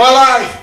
Vai lá!